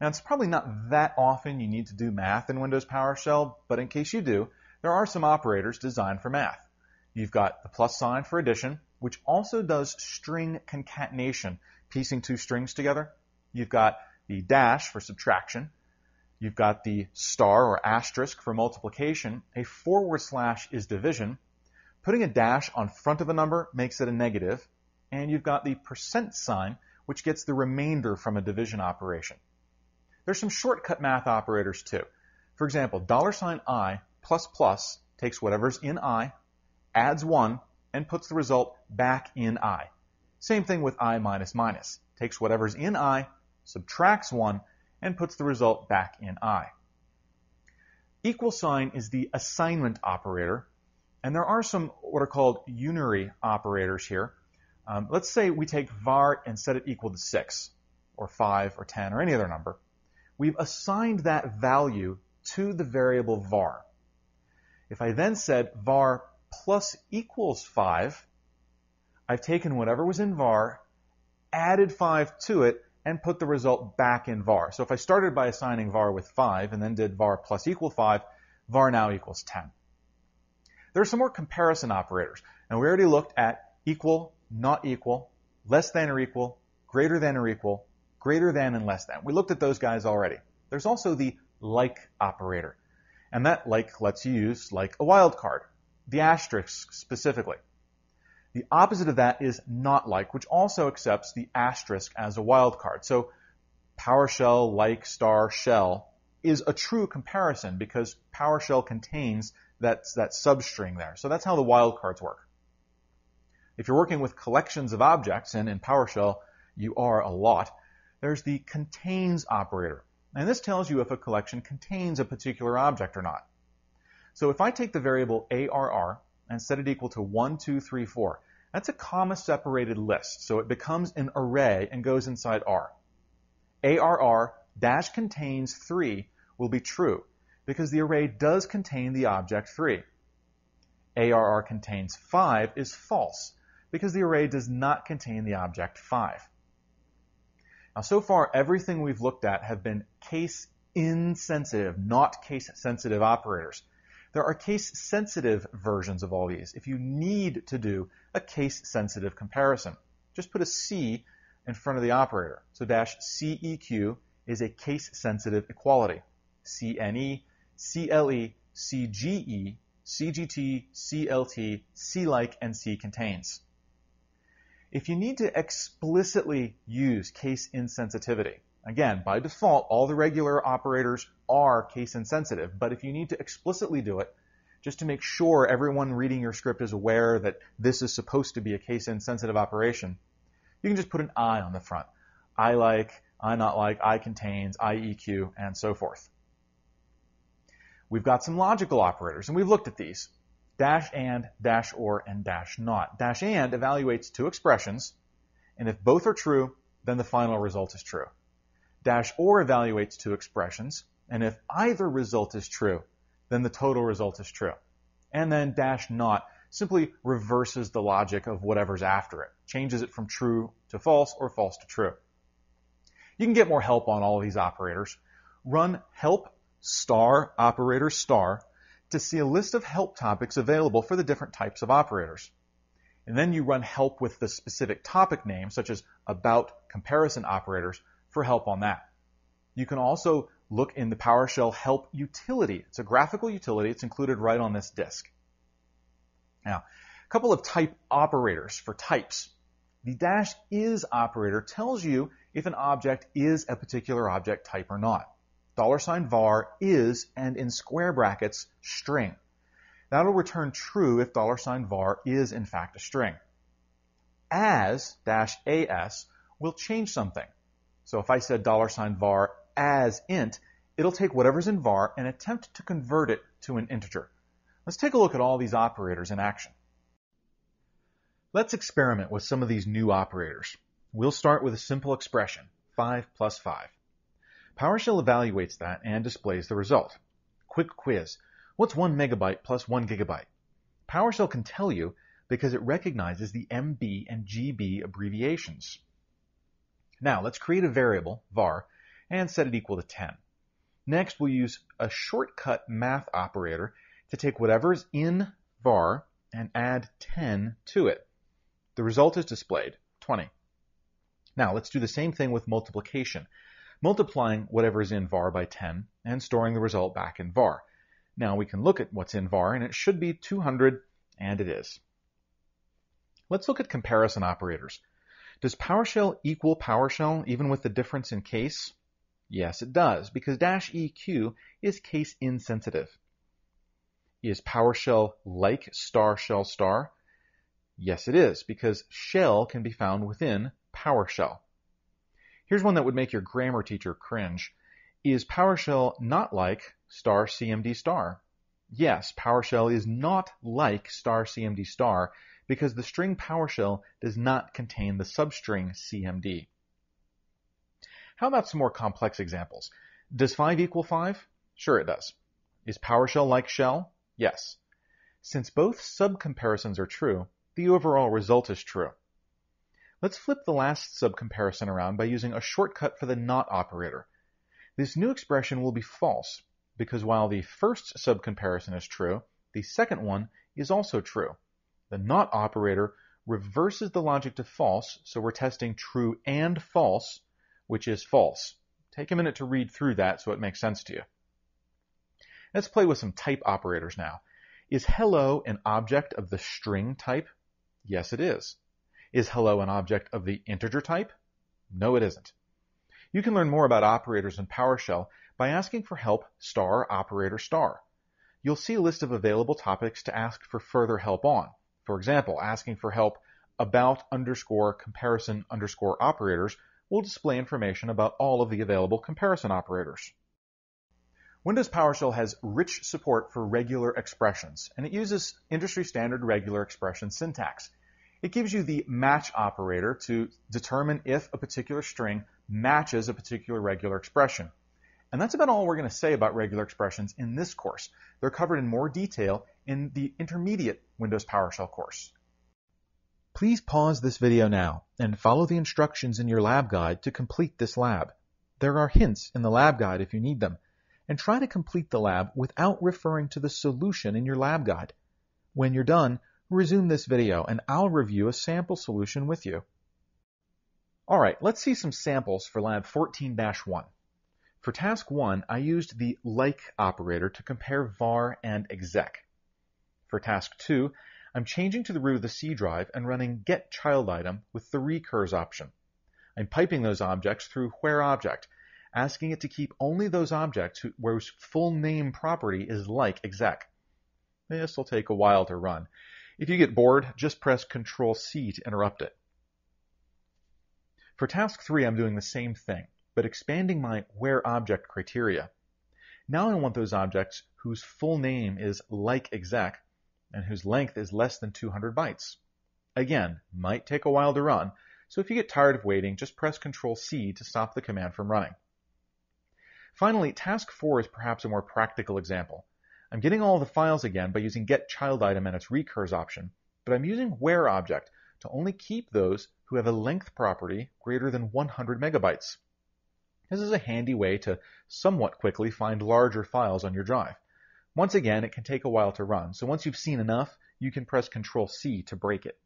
Now, it's probably not that often you need to do math in Windows PowerShell, but in case you do, there are some operators designed for math. You've got the plus sign for addition, which also does string concatenation, piecing two strings together. You've got the dash for subtraction. You've got the star or asterisk for multiplication. A forward slash is division. Putting a dash on front of a number makes it a negative. And you've got the percent sign, which gets the remainder from a division operation. There's some shortcut math operators too. For example, dollar sign $i plus plus takes whatever's in i, adds 1, and puts the result back in i. Same thing with i minus minus. Takes whatever's in i, subtracts 1, and puts the result back in i. Equal sign is the assignment operator, and there are some what are called unary operators here. Um, let's say we take var and set it equal to 6, or 5, or 10, or any other number. We've assigned that value to the variable var. If I then said var plus equals 5, I've taken whatever was in var, added 5 to it, and put the result back in var. So if I started by assigning var with 5 and then did var plus equal 5, var now equals 10. There are some more comparison operators. And we already looked at equal, not equal, less than or equal, greater than or equal, greater than and less than. We looked at those guys already. There's also the like operator. And that like lets you use like a wildcard, the asterisk specifically. The opposite of that is not like, which also accepts the asterisk as a wildcard. So PowerShell, like, star, shell is a true comparison because PowerShell contains that, that substring there. So that's how the wildcards work. If you're working with collections of objects, and in PowerShell you are a lot, there's the contains operator. And this tells you if a collection contains a particular object or not. So if I take the variable ARR and set it equal to 1, 2, 3, 4. That's a comma separated list, so it becomes an array and goes inside R. ARR dash contains 3 will be true because the array does contain the object 3. ARR contains 5 is false because the array does not contain the object 5. Now so far everything we've looked at have been case insensitive, not case sensitive operators. There are case-sensitive versions of all these if you need to do a case-sensitive comparison. Just put a C in front of the operator. So dash CEQ is a case-sensitive equality. CNE, CLE, CGE, CGT, CLT, C-like, and C contains. If you need to explicitly use case insensitivity, Again, by default, all the regular operators are case insensitive, but if you need to explicitly do it, just to make sure everyone reading your script is aware that this is supposed to be a case insensitive operation, you can just put an I on the front. I like, I not like, I contains, I EQ, and so forth. We've got some logical operators, and we've looked at these. Dash and, dash or, and dash not. Dash and evaluates two expressions, and if both are true, then the final result is true. Dash or evaluates two expressions, and if either result is true, then the total result is true. And then dash not simply reverses the logic of whatever's after it, changes it from true to false or false to true. You can get more help on all of these operators. Run help star operator star to see a list of help topics available for the different types of operators. And then you run help with the specific topic name, such as about comparison operators, for help on that. You can also look in the PowerShell help utility. It's a graphical utility. It's included right on this disk. Now, a couple of type operators for types. The dash is operator tells you if an object is a particular object type or not. Dollar sign var is and in square brackets string. That'll return true if dollar sign var is in fact a string. As dash as will change something. So if I said dollar sign $var as int, it'll take whatever's in var and attempt to convert it to an integer. Let's take a look at all these operators in action. Let's experiment with some of these new operators. We'll start with a simple expression, 5 plus 5. PowerShell evaluates that and displays the result. Quick quiz. What's 1 megabyte plus 1 gigabyte? PowerShell can tell you because it recognizes the MB and GB abbreviations. Now let's create a variable, var, and set it equal to 10. Next, we'll use a shortcut math operator to take whatever's in var and add 10 to it. The result is displayed, 20. Now, let's do the same thing with multiplication, multiplying whatever is in var by 10 and storing the result back in var. Now we can look at what's in var, and it should be 200, and it is. Let's look at comparison operators. Does PowerShell equal PowerShell even with the difference in case? Yes, it does, because EQ is case insensitive. Is PowerShell like star shell star? Yes, it is, because shell can be found within PowerShell. Here's one that would make your grammar teacher cringe. Is PowerShell not like star CMD star? Yes, PowerShell is not like star CMD star because the string PowerShell does not contain the substring CMD. How about some more complex examples? Does 5 equal 5? Sure it does. Is PowerShell like shell? Yes. Since both sub-comparisons are true, the overall result is true. Let's flip the last sub-comparison around by using a shortcut for the not operator. This new expression will be false, because while the first sub-comparison is true, the second one is also true. The not operator reverses the logic to false, so we're testing true and false, which is false. Take a minute to read through that so it makes sense to you. Let's play with some type operators now. Is hello an object of the string type? Yes, it is. Is hello an object of the integer type? No, it isn't. You can learn more about operators in PowerShell by asking for help star operator star. You'll see a list of available topics to ask for further help on. For example, asking for help about underscore comparison underscore operators will display information about all of the available comparison operators. Windows PowerShell has rich support for regular expressions, and it uses industry standard regular expression syntax. It gives you the match operator to determine if a particular string matches a particular regular expression. And that's about all we're going to say about regular expressions in this course. They're covered in more detail in the intermediate Windows PowerShell course. Please pause this video now and follow the instructions in your lab guide to complete this lab. There are hints in the lab guide if you need them, and try to complete the lab without referring to the solution in your lab guide. When you're done, resume this video and I'll review a sample solution with you. Alright, let's see some samples for lab 14-1. For task 1, I used the like operator to compare var and exec. For task 2, I'm changing to the root of the C drive and running get child item with the recurse option. I'm piping those objects through where object, asking it to keep only those objects whose full name property is like exec. This will take a while to run. If you get bored, just press Control C to interrupt it. For task 3, I'm doing the same thing but expanding my where object criteria. Now I want those objects whose full name is like exec and whose length is less than 200 bytes. Again, might take a while to run, so if you get tired of waiting, just press Ctrl C to stop the command from running. Finally, task 4 is perhaps a more practical example. I'm getting all the files again by using get child item and its recurse option, but I'm using where object to only keep those who have a length property greater than 100 megabytes. This is a handy way to somewhat quickly find larger files on your drive. Once again, it can take a while to run, so once you've seen enough, you can press Ctrl C to break it.